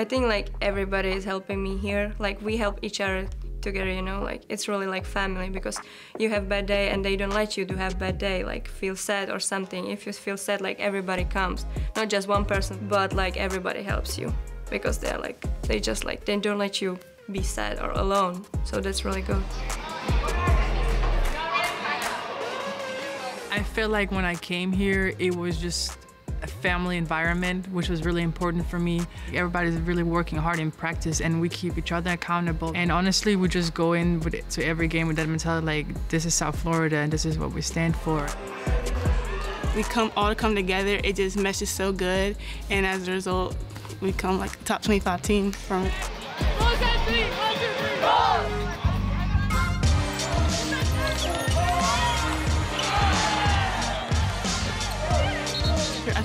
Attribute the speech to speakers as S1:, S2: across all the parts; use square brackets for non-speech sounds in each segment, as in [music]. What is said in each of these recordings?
S1: I think like everybody is helping me here. Like we help each other together, you know, like it's really like family because you have bad day and they don't let you to have bad day, like feel sad or something. If you feel sad, like everybody comes, not just one person, but like everybody helps you because they're like, they just like, they don't let you be sad or alone. So that's really good.
S2: I feel like when I came here, it was just a family environment, which was really important for me. Everybody's really working hard in practice and we keep each other accountable. And honestly, we just go in with, to every game with that mentality like, this is South Florida and this is what we stand for.
S3: We come all come together, it just meshes so good. And as a result, we come like top 25 team from it.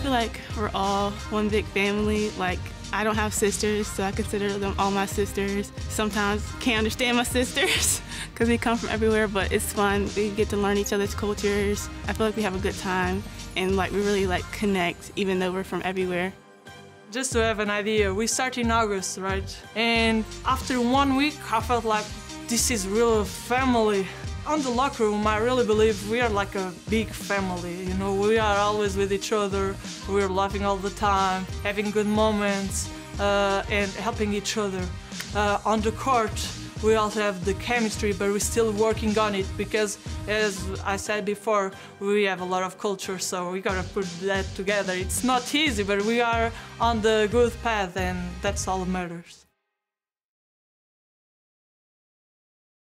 S3: Feel like we're all one big family. Like, I don't have sisters, so I consider them all my sisters. Sometimes can't understand my [laughs] sisters because we come from everywhere, but it's fun. We get to learn each other's cultures. I feel like we have a good time and like we really like connect even though we're from everywhere.
S4: Just to have an idea, we start in August, right? And after one week, I felt like this is real family. On the locker room, I really believe we are like a big family. You know, we are always with each other. We're laughing all the time, having good moments, uh, and helping each other. Uh, on the court, we also have the chemistry, but we're still working on it because, as I said before, we have a lot of culture, so we gotta put that together. It's not easy, but we are on the good path, and that's all that matters.